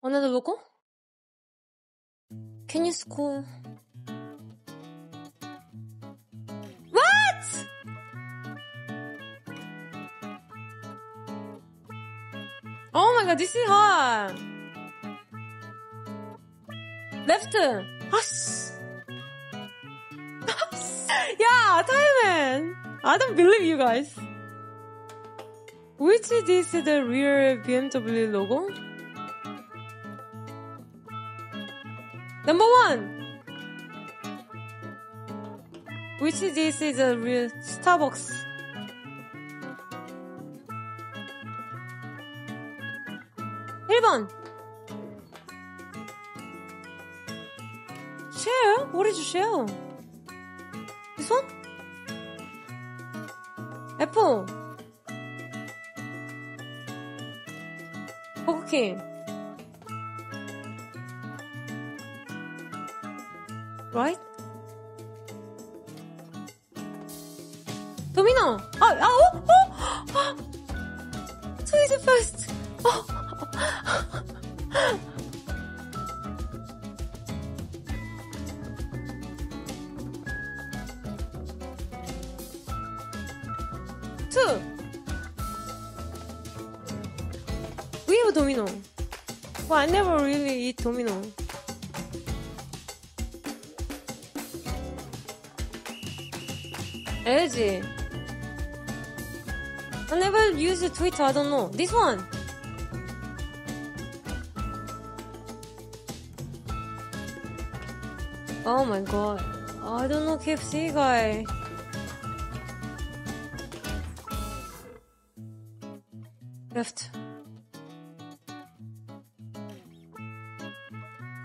Another vocal? Can you score? What? Oh my god, this is hard. Left. Hush. yeah, Thailand. I don't believe you guys. Which is this the rear BMW logo? Number one. Which is this is a real Starbucks? (1번) Share? What you share? This one? Apple. King. Right? Domino! Oh, oh, oh, oh, oh! So he's the first! Oh! Two! We have domino. Well, I never really eat domino. LG. I never use the Twitter, I don't know. This one. Oh my god. I don't know KFC guy. Left.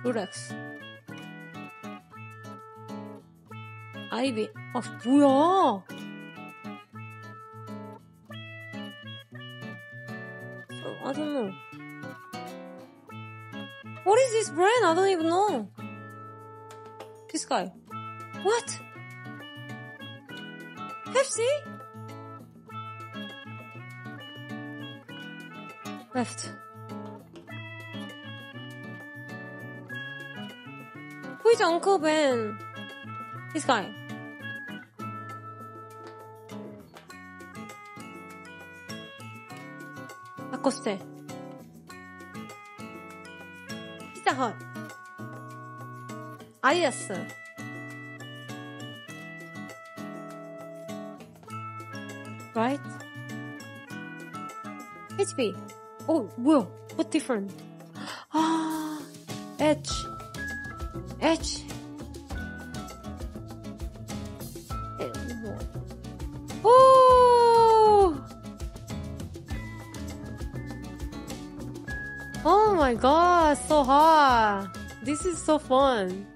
Rolex. 아이비. 아, 뭐야? I don't know. What is this brand? I don't even know. This guy. What? Pepsi? Left. Who is Uncle Ben? This guy. Lacoste. Pizza Hut. Adidas. Right? HP. Oh, 뭐야? What different? 아, Edge. Edge. Oh my god, so hard. This is so fun.